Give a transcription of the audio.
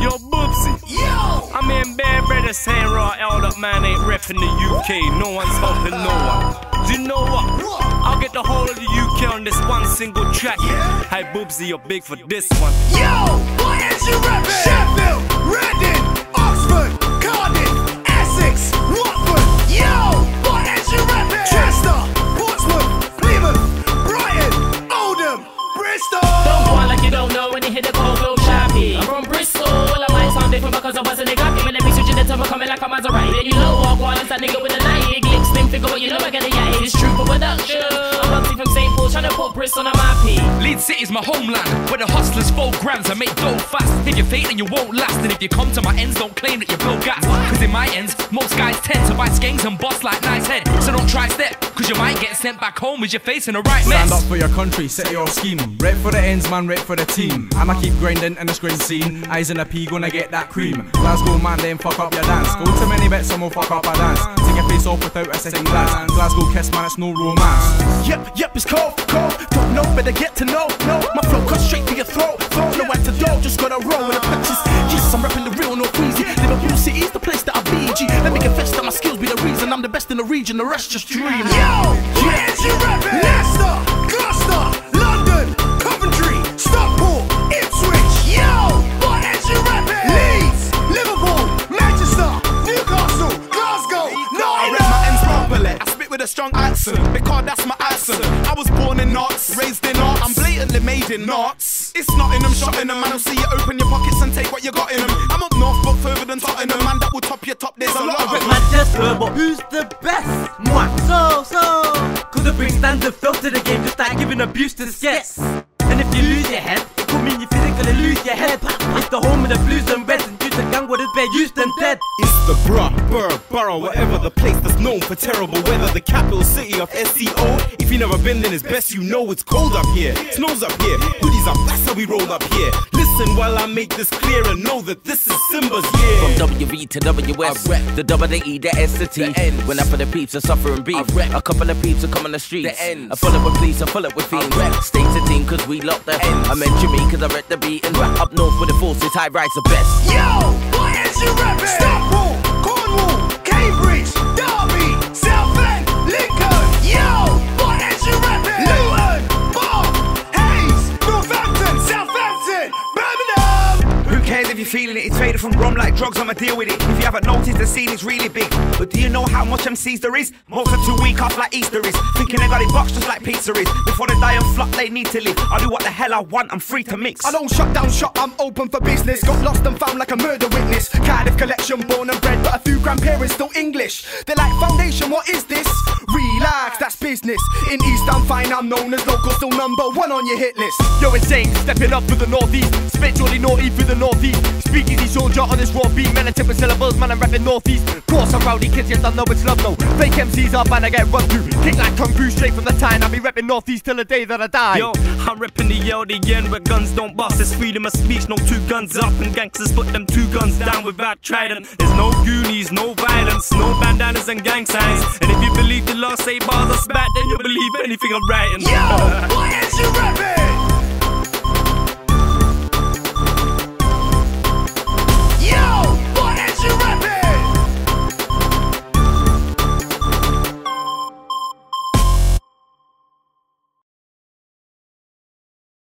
Yo, Buggzy. Yo! I'm in bad brother saying raw up man ain't repping the UK. No one's helping no one. Do you know what? What? I'll get the whole of the UK on this one single track. Yeah? Hey, Buggzy, you're big for this one. Yo! What is you rapping? Sheffield, Reading, Oxford, that nigga Leeds City's my homeland, where the hustlers fold grams and make dough fast. If you're fake, then you won't last. And if you come to my ends, don't claim that you blow gas. Cause in my ends, most guys tend to buy skanks and boss like nice head. So don't try step, cause you might get sent back home with your face in the right mess. Stand up for your country, set your scheme. Rep for the ends, man, rep for the team. I'ma keep grinding in the screen scene. Eyes in a pea, gonna get that cream. Glasgow man, then fuck up your dance. Go to many bets, some will fuck up a dance. Take your face off without a second glance. Glasgow kiss, man, it's no romance. Yep, yep, it's cold, cold. Don't know, better get to know. No, my flow cuts straight to your throat. Throw no antidote, just gotta roll with the punches. Yes, I'm rapping the real North Easy. Liverpool City's the place that I be. G. Let me confess that my skills be the reason I'm the best in the region. The rest just dream. Yo! What is you rapping? Leicester, with a strong accent because that's my accent. I was born in Notts, raised in Notts. I'm blatantly made in Notts. It's not in them, shot in them. Man, I'll see you open your pockets and take what you got in them. I'm up north, but further than Tottenham. Man, that will top your top. There's a lot of them. Manchester, but who's the best? Moi. So, so. Couldn't bring standard flow to the game, just like giving abuse to the skets. And if you lose your head, it could mean you physically lose your head. It's the home of the blues and reds, and gang what is used than dead. It's the bruh, burr, borough, whatever the place that's known for terrible weather, the capital city of SEO. If you never been, then it's best you know it's cold up here, snows up here, hoodies up, that's how we roll up here. Listen while I make this clear and know that this is Simba's year. From WV to WS, the double the E, the S to T. When I for the peeps, I suffer and beef. A couple of peeps are come on the streets. I pull up with police, I pull up with fiends. Stay to team, cause we lock the ends. I mention me, cause I read the beat. And up north with the forces, high rise the best. Yo! Stockport, Cornwall, Who cares if you're feeling it? It's faded from rum like drugs, I'ma deal with it. If you haven't noticed, the scene is really big. But do you know how much MCs there is? Most are too weak off like Easter is. Thinking they got it boxed just like pizza is. Before they die and flop, they need to live. I'll do what the hell I want, I'm free to mix. I don't shut down shop, I'm open for business. Got lost and found like a murder witness. Cardiff collection, born and bred, but a few grandparents still English. They're like, Foundation, what is this? Relax, that's business. In East, I'm fine, I'm known as local, still number one on your hit list. Yo, insane, stepping up to the northeast. Spiritually naughty through the northeast. Speak easy soldier on this raw beat. Militant with syllables, man, I'm rapping northeast. Course, I'm rowdy kids, yes, I know it's love, no. Fake MCs up and I get run through. Kick like Kung Fu straight from the time. I'll be rapping northeast till the day that I die. Yo, I'm ripping the yell again where guns don't bust. It's freedom of speech, no two guns up. And gangsters put them two guns down without trident. There's no goonies, no violence, no bandanas and gang signs. And if you believe the law say bars are spat, then you believe anything I'm writing. Yo! What is you rapping?